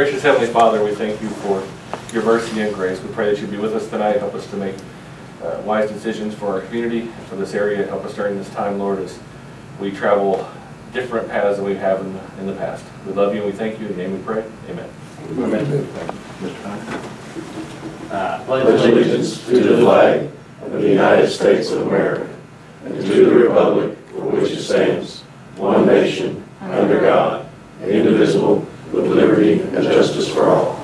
Gracious Heavenly Father, we thank you for your mercy and grace. We pray that you be with us tonight, help us to make uh, wise decisions for our community, and for this area, help us during this time, Lord, as we travel different paths than we have in, in the past. We love you and we thank you, in your name we pray, amen. Uh, pledge allegiance to the flag of the United States of America and to the republic for which it stands, one nation, under God, indivisible, with liberty and justice for all.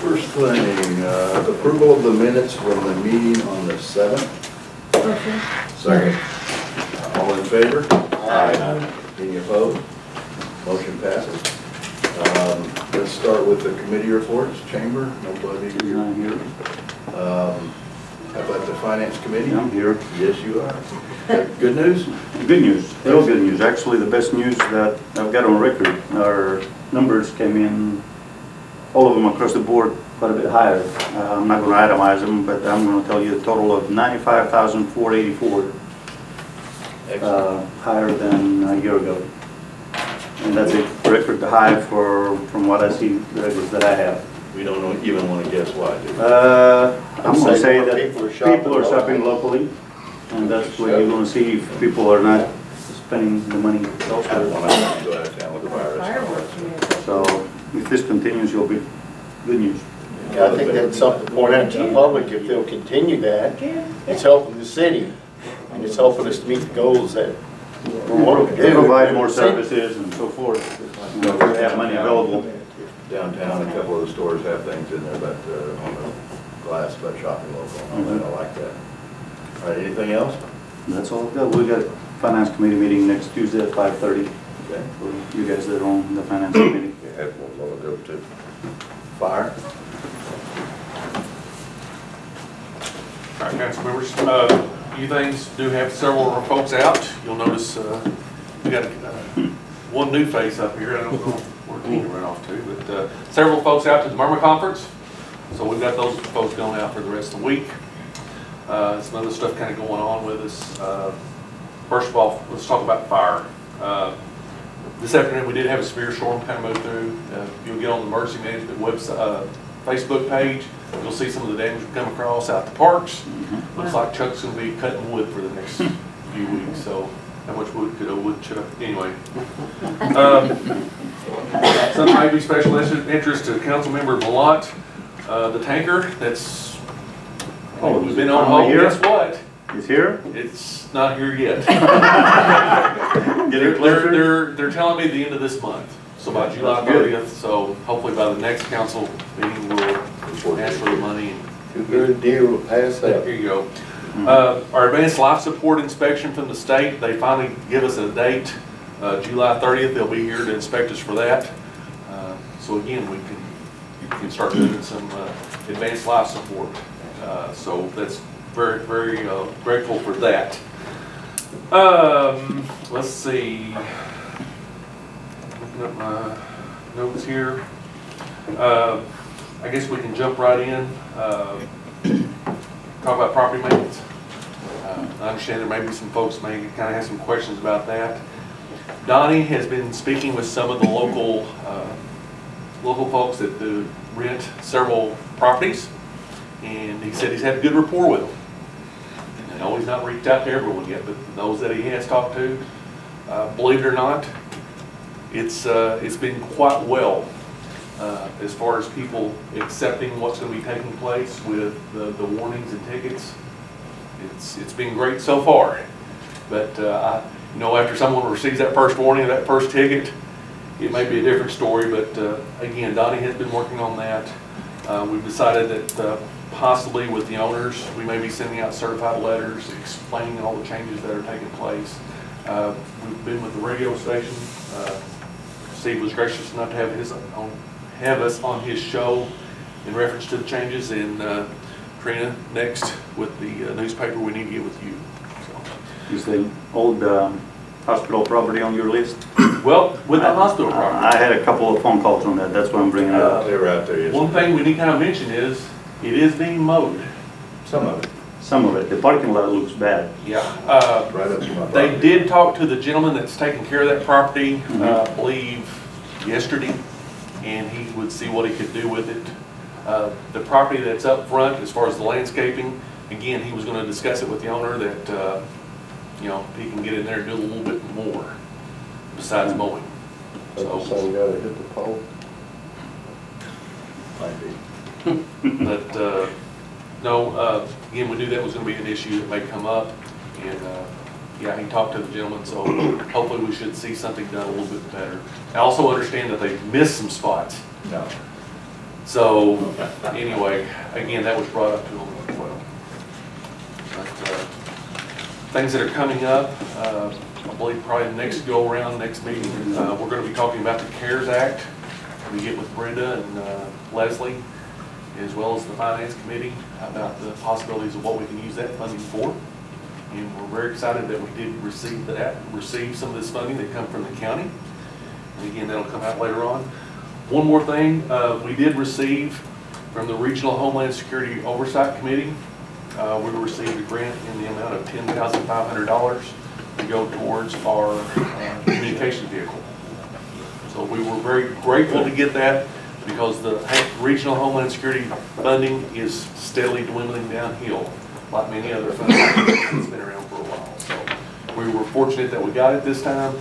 First thing, uh, approval of the minutes from the meeting on the 7th. Second. All in favor? Aye. Any opposed? Motion passes. Um, Let's start with the committee reports. Chamber, nobody here. I'm here. Um, How about the finance committee? I'm here. Yes, you are. Good news? Good news, real good news. Actually, the best news that I've got on record, our numbers came in, all of them across the board, quite a bit higher. Uh, I'm not gonna itemize them, but I'm gonna tell you a total of ninety-five thousand four eighty-four, Excellent. uh, higher than a year ago. And that's a record high for, from what I see, the records that I have. We don't know- even want to guess why, do we? Uh, I'm gonna Say say that people are shopping people are shopping locally, and that's what you're gonna see if people are not spending the money elsewhere. want to go out of town with the virus. Fireworks. So if this continues, you'll be, good news. Yeah, I think that's something to point out to the public, if they'll continue that, it's helping the city, and it's helping us to meet the goals that we want to do. Provide more services and so forth, you know, if they have money available. Downtown, a couple of the stores have things in there, but uh, on the glass, but shopping local. I like that. All right, anything else? That's all I've got. We've got a finance committee meeting next Tuesday at five thirty, Okay. for you guys that are on the finance committee. We have one more to go to. Fire? All right, council members, uh, few things, do have several of our folks out. You'll notice, uh, we got, uh, one new face up here, I don't know where Tina ran off to, but, uh, several folks out to the MIRMA Conference. So we've got those folks going out for the rest of the week. Uh, some other stuff kind of going on with us. Uh, First of all, let's talk about fire. Uh, This afternoon, we did have a severe storm kind of move through. Uh, You'll get on the emergency management website, uh, Facebook page, you'll see some of the damage we've come across out the parks. Looks like Chuck's gonna be cutting wood for the next few weeks, so how much wood could a wood chuck, anyway. Um, Some may be special interest to Councilmember Malat, uh, the tanker that's, Oh, we've been on hold, here? guess what? Is here? It's not here yet. Getting They're, they're, they're, they're telling me the end of this month, so by July thirtieth, so hopefully by the next council meeting, we'll ask for the money Too good a deal, pass that. here you go. Uh, Our advanced life support inspection from the state, they finally give us a date, uh, July 30th, they'll be here to inspect us for that. Uh, So again, we can, we can start doing some uh, advanced life support. Uh, So that's very, very uh, grateful for that. Um, Let's see. Looking at my notes here. Uh, I guess we can jump right in. Uh, talk about property maintenance. Uh, I understand there may be some folks may kind of have some questions about that. Donnie has been speaking with some of the local, local folks that uh, rent several properties, and he said he's had a good rapport with them. I know he's not reached out to everyone yet, but those that he has talked to, uh, believe it or not, it's, uh, it's been quite well uh, as far as people accepting what's going to be taking place with the, the warnings and tickets. It's, it's been great so far. But, uh, I, you know, after someone receives that first warning, or that first ticket, it may be a different story, but, uh, again, Donnie has been working on that. Uh, we've decided that, uh, possibly with the owners, we may be sending out certified letters explaining all the changes that are taking place. Uh, we've been with the radio station, uh, Steve was gracious enough to have his have us on his show in reference to the changes in, uh, Trina, next with the newspaper, we need to get with you. So, Is the old um, hospital property on your list? Well, with the hospital property. I had a couple of phone calls on that, that's why I'm bringing it Uh, up. They were out there one yesterday. thing we need to kind of mention is, it is being mowed. Some of it. some of it. The parking lot looks bad. Yeah, uh, Right up to my They did talk to the gentleman that's taking care of that property, uh, I believe yesterday, and he would see what he could do with it. Uh, The property that's up front, as far as the landscaping, again, he was gonna discuss it with the owner that, uh, you know, he can get in there and do a little bit more besides mowing. So, Same guy that hit the pole. Might be. but, uh, no, uh, again, we knew that was gonna be an issue that may come up, and, uh, yeah, he talked to the gentleman, so hopefully we should see something done a little bit better. I also understand that they've missed some spots, No. so, anyway, again, that was brought up to him as well. But, uh, Things that are coming up, uh, I believe probably next go-around, next meeting, uh, we're gonna be talking about the CARES Act. We get with Brenda and uh, Leslie, as well as the Finance Committee, about the possibilities of what we can use that funding for. And we're very excited that we did receive that, receive some of this funding that come from the county. And again, that'll come out later on. One more thing, uh, we did receive from the Regional Homeland Security Oversight Committee, uh, we received a grant in the amount of ten thousand five hundred dollars to go towards our uh, communication vehicle. So we were very grateful to get that because the Regional Homeland Security funding is steadily dwindling downhill, like many other funding that's been around for a while. So we were fortunate that we got it this time.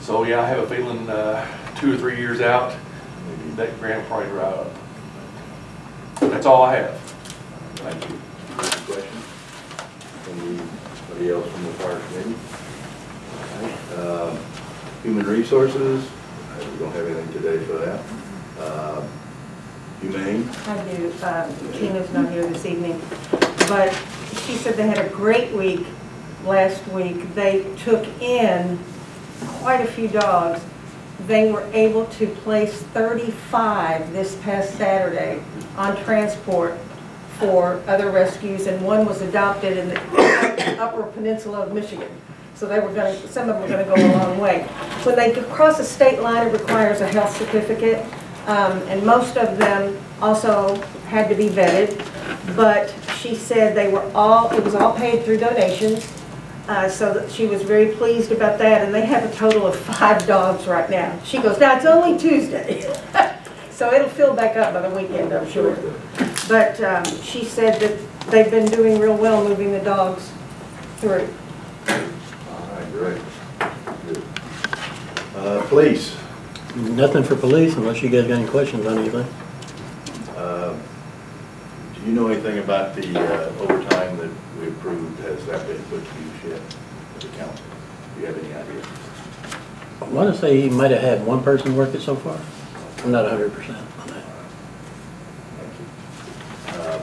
So yeah, I have a feeling uh, two or three years out, that grant probably dry up. That's all I have. Thank you. Any questions? Anybody else from the fire committee? Um, Human resources, uh, we don't have anything today for that. Uh, Humane, I do. Um, Tina's not here this evening, but she said they had a great week last week. They took in quite a few dogs. They were able to place 35 this past Saturday on transport for other rescues, and one was adopted in the Upper Peninsula of Michigan. So they were going, to some of them were going to go a long way. When they cross a state line, it requires a health certificate, um, and most of them also had to be vetted. But she said they were all, it was all paid through donations, uh, so that she was very pleased about that, and they have a total of five dogs right now. She goes, now, it's only Tuesday. So it'll fill back up by the weekend, I'm sure. But um, she said that they've been doing real well moving the dogs through. all right, great. Good. Uh, Police, Nothing for police unless you guys got any questions on anything. uh, do you know anything about the uh, overtime that we approved? Has that been put to use yet at the council? Do you have any idea? I want to say he might have had one person work it so far. I'm not hundred percent on that. Thank you. Um,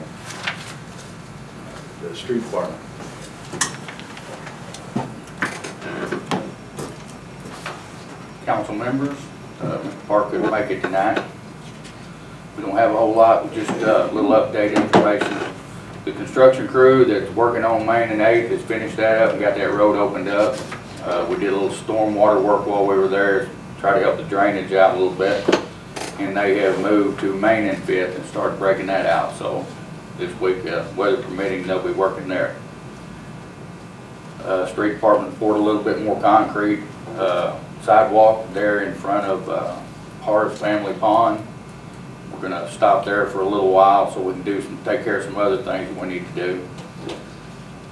The street department. council members. Uh, Mr. Park couldn't make it tonight. We don't have a whole lot, just uh, a little update information. The construction crew that's working on Main and Eighth has finished that up and got that road opened up. Uh, We did a little stormwater work while we were there, try to help the drainage out a little bit. And they have moved to Main and Fifth and started breaking that out, so this week, uh, weather permitting, they'll be working there. Uh, Street department poured a little bit more concrete, uh, sidewalk there in front of, uh, Family Pond. We're gonna stop there for a little while so we can do some, take care of some other things we need to do.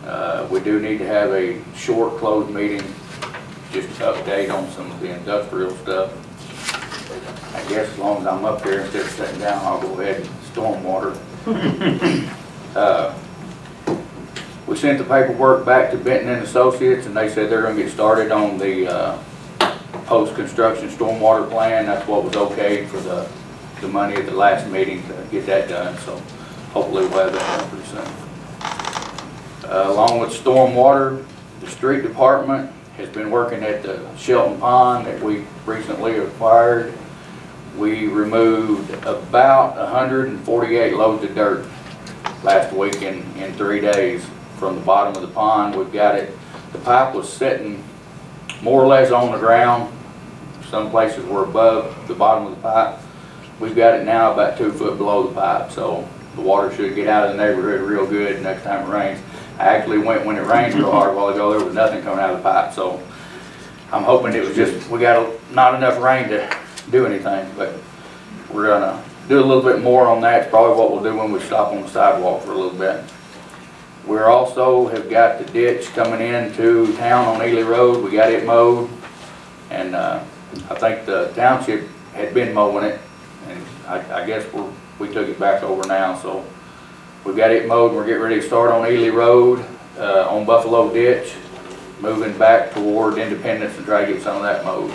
Uh, we do need to have a short closed meeting, just to update on some of the industrial stuff. I guess as long as I'm up here instead of sitting down, I'll go ahead and stormwater. Uh, we sent the paperwork back to Benton and Associates, and they said they're gonna get started on the, uh, post-construction stormwater plan. That's what was okayed for the, the money at the last meeting to get that done, so hopefully we'll have that done pretty soon. Uh, along with stormwater, the street department has been working at the Shelton Pond that we recently acquired. We removed about hundred and forty-eight loads of dirt last week in, in three days from the bottom of the pond. We've got it, the pipe was sitting more or less on the ground. Some places were above the bottom of the pipe. We've got it now about two foot below the pipe, so the water should get out of the neighborhood real good next time it rains. I actually went when it rained real hard a while ago, there was nothing coming out of the pipe, so I'm hoping it was just, we got a- not enough rain to do anything, but we're gonna do a little bit more on that, It's probably what we'll do when we stop on the sidewalk for a little bit. We're also have got the ditch coming into town on Ely Road, we got it mowed. And, uh, I think the township had been mowing it, and I, I guess we're, we took it back over now, so. We got it mowed, we're getting ready to start on Ely Road, uh, on Buffalo Ditch, moving back toward Independence and try to get some of that mowed.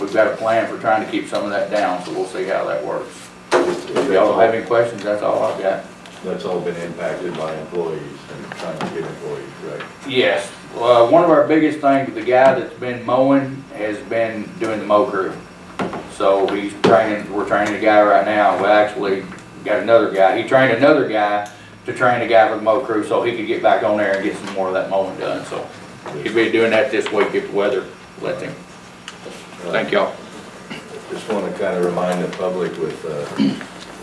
We've got a plan for trying to keep some of that down, so we'll see how that works. If y'all have any questions, that's all I've got. That's all been impacted by employees and trying to get employees, right? Yes, well, one of our biggest things, the guy that's been mowing has been doing the mow crew. So he's training, we're training a guy right now, we actually got another guy, he trained another guy to train a guy for the mow crew so he could get back on there and get some more of that mowing done, so. He'll be doing that this week if the weather lets him. Thank y'all. Just want to kind of remind the public with uh,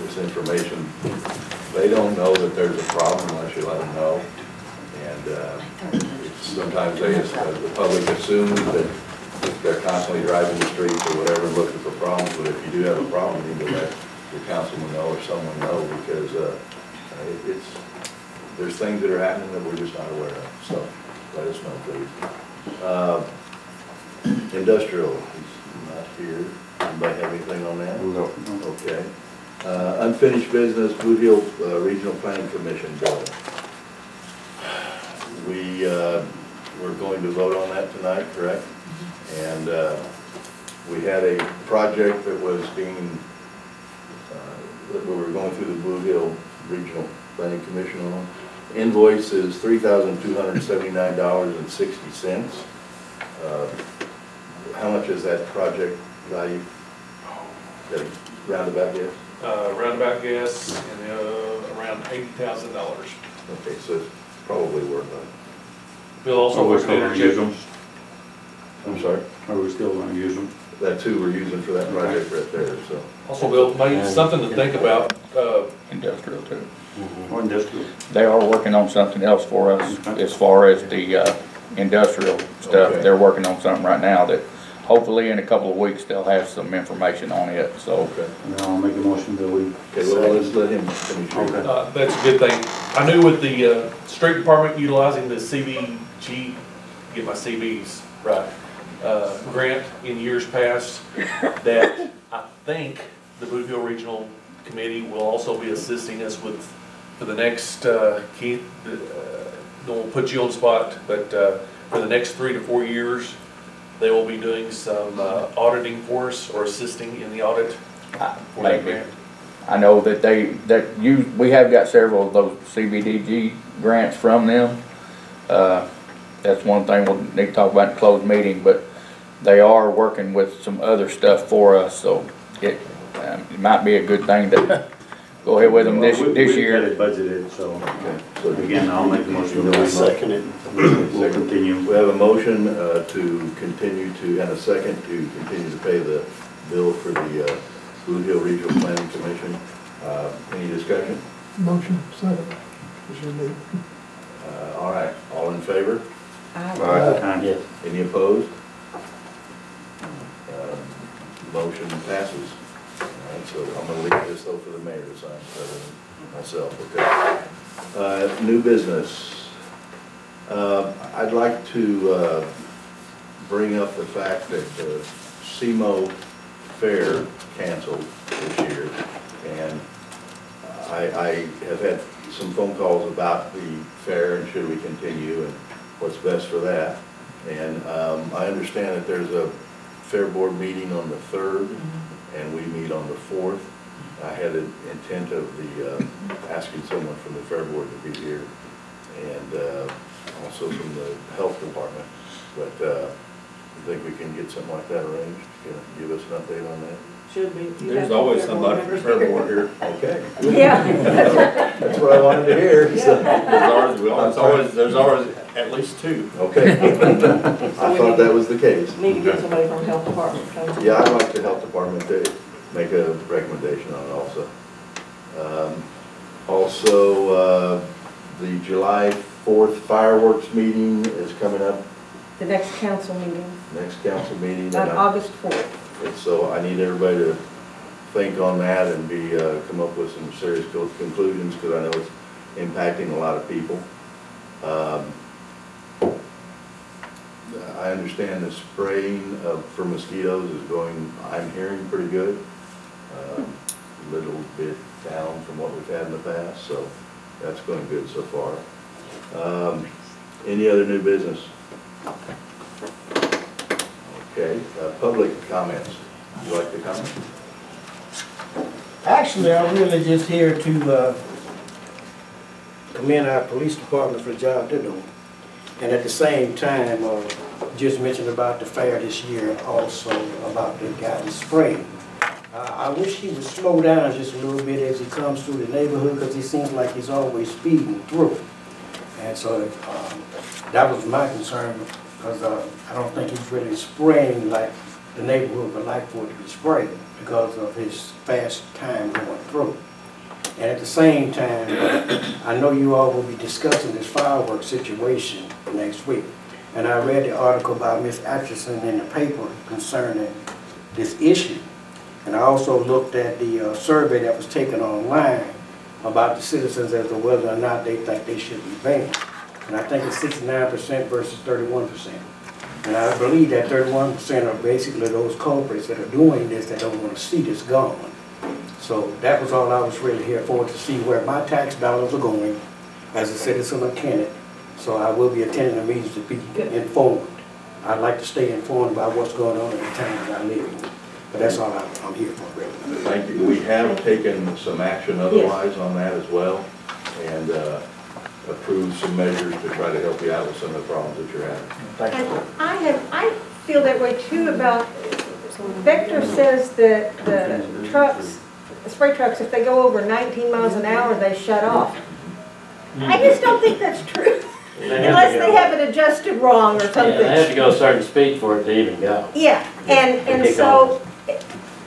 this information, they don't know that there's a problem unless you let them know. And uh, sometimes they, uh, the public assumes that if they're constantly driving the streets or whatever looking for problems, but if you do have a problem, you need to let your councilman know or someone know because uh, it- it's, there's things that are happening that we're just not aware of, so let us know, please. Uh, Industrial, he's not here. Anybody have anything on that? No. Okay. Uh, Unfinished business, Bootheel uh, Regional Planning Commission bill. We, uh, we're going to vote on that tonight, correct? And uh, we had a project that was being, uh, that we were going through the Bootheel Regional Planning Commission on. Invoice is three thousand two hundred seventy-nine dollars and sixty cents. Uh, How much is that project value? That roundabout guess? Uh, roundabout gas and, uh, around eighty thousand dollars. Okay, so it's probably worth it. We'll also So we're work still gonna energy. use them? I'm sorry? Are we still gonna use them? that who we're using for that project right there, so. Also, Bill, maybe something to think about, uh, Industrial too. Or industrial? They are working on something else for us as far as the, uh, industrial stuff. Okay. They're working on something right now that hopefully in a couple of weeks they'll have some information on it, so. Okay. And I'll make a motion that we. Okay, well, let's let him finish. his- Okay. Uh, That's a good thing. I knew with the uh, street department utilizing the CBG, get my CVs right, uh, grant in years past, that I think the Blue Regional Committee will also be assisting us with, for the next, uh, Keith, uh, don't put you on the spot, but uh, for the next three to four years, they will be doing some uh, auditing for us or assisting in the audit for that Maybe. grant. I know that they, that you, we have got several of those CBDG grants from them. Uh, That's one thing we'll need to talk about in closed meeting, but they are working with some other stuff for us, so it, um, it might be a good thing to go ahead with them this, We- this we year. got it budgeted, so so again, I'll make the motion that we. Second it. We'll continue. We have a motion uh, to continue to, and a second to continue to pay the bill for the uh, Bootheel Regional Planning Commission. Uh, Any discussion? Motion, second. Is your name? Uh, All right, all in favor? Aye. Yes. Any opposed? Um, Motion passes. So I'm gonna leave this though for the mayor to sign, rather than myself, okay? Uh, New business. Uh, I'd like to uh, bring up the fact that the SEMO Fair canceled this year. And I, I have had some phone calls about the fair and should we continue and what's best for that. And um, I understand that there's a fair board meeting on the third and we meet on the fourth. I had an intent of the, uh, asking someone from the fair board to be here and uh, also from the health department. But uh, I think we can get something like that arranged. Can you give us an update on that? Should be. You There's have always fair board somebody members from here. Fairborn here. Okay. Yeah. That's what I wanted to hear. so- There's always, there's always, there's always at least two. Okay. I thought that was the case. Need to get somebody from health department. to come. Yeah, I'd like the health department to make a recommendation on it also. Um, Also, uh, the July 4th fireworks meeting is coming up, The next council meeting next council meeting. and on I- August 4th. And so I need everybody to think on that and be, uh, come up with some serious co- conclusions, because I know it's impacting a lot of people. Um, I understand the spraying of, for mosquitoes is going, I'm hearing pretty good. Um, Little bit down from what we've had in the past, so that's going good so far. Um, Any other new business? Okay, uh, public comments. Would you like to comment? Actually, I'm really just here to uh, commend our police department for the job they're doing. And at the same time, uh, just mention about the fair this year, also about the guy in spraying. Uh, I wish he would slow down just a little bit as he comes through the neighborhood, because he seems like he's always speeding through. And so um, that was my concern, because I don't think he's really spraying like the neighborhood would like for it to be sprayed because of his fast time going through. And at the same time, I know you all will be discussing this fireworks situation next week. And I read the article by Ms. Atchison in the paper concerning this issue. And I also looked at the uh, survey that was taken online about the citizens as to whether or not they think they should be banned. And I think it's sixty-nine percent versus thirty-one percent. And I believe that thirty-one percent are basically those culprits that are doing this, that don't want to see this gone. So that was all I was really here for, to see where my tax dollars are going as a citizen of Kennett. So I will be attending the meetings to be informed. I'd like to stay informed about what's going on in the town that I live in. But that's all I'm, I'm here for, really. Thank you. We have taken some action otherwise on that as well, and uh, approved some measures to try to help you out with some of the problems that you're having. Thank And I have, I feel that way too about, Vector says that the trucks, the spray trucks, if they go over 19 miles an hour, they shut off. I just don't think that's true, unless they have it adjusted wrong or Yeah, they have something. to go a certain speed for it to even go. Yeah, and, and Kick so,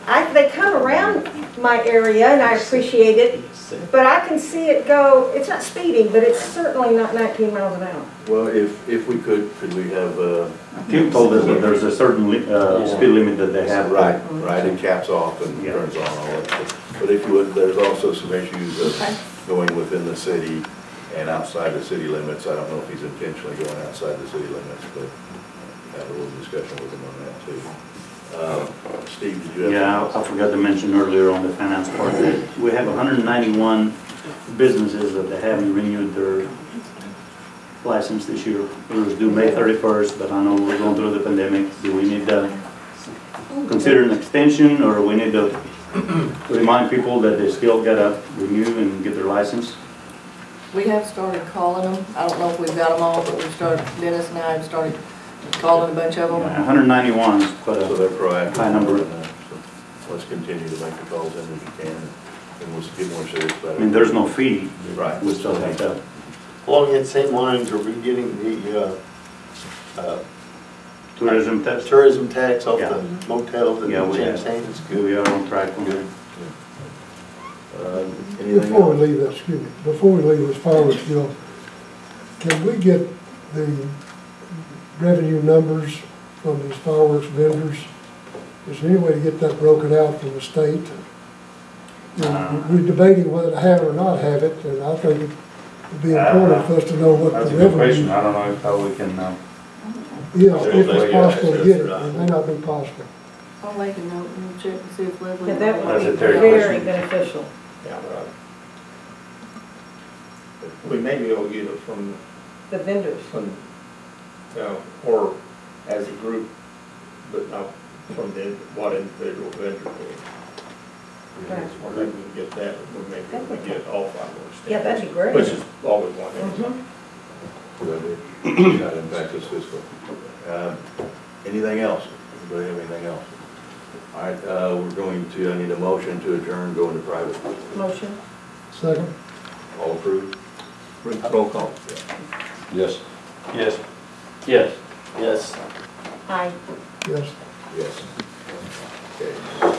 I, they come around my area and I appreciate it, but I can see it go, it's not speeding, but it's certainly not 19 miles an hour. Well, if, if we could, could we have, uh, Kim told us that there's a certain li- uh, speed limit that they have. right, right, it caps off and Yeah. turns on all that stuff. But if you would, there's also some issues of going within the city and outside the city limits. I don't know if he's intentionally going outside the city limits, but have a little discussion with him on that too. Uh, Steve, did you have? Yeah, I I forgot to mention earlier on the finance part that we have 191 businesses that haven't renewed their license this year. It was due May 31st, but I know we're going through the pandemic. Do we need to consider an extension or we need to remind people that they still gotta renew and get their license? We have started calling them. I don't know if we've got them all, but we've started, Dennis and I have started calling a bunch of them. 191 is quite So they're proactive. High number. in that, so Let's continue to make the calls in as you can, and we'll get more serious about I it. mean, there's no fee. Right. We still have to. Along that same lines, are we getting the, uh, uh, Tourism tax, tourism tax off Yeah. the motels and Yeah, we have. James It's good. we are on track on that. Uh, Anything Before we leave that, excuse me, before we leave this fireworks deal, can we get the revenue numbers from these fireworks vendors? Is there any way to get that broken out from the state? And We're debating whether to have it or not have it, and I think it'd be important for us to know what That's the a good question. revenue I don't know how we can, uh, is, if it's possible to get it, it may not be possible. I'll make a note and check and see if Leslie. Yeah, that That's would a be Terry very question. beneficial. Yeah, but I- we may be able to get it from, The vendors. from, you know, or as a group, but not from the, what individual vendor did. Right. Or maybe we can get that, we may be able to get all fireworks. Yeah, that'd be great. Which is always one thing. Mhm. Good idea. Not impact this fiscal. Um, Anything else? Anybody have anything else? All right, uh, we're going to, I need a motion to adjourn, go into private. Motion. Second? All approved? Roll call. Yes. yes. Yes. Yes. Aye. Yes. Yes. Okay.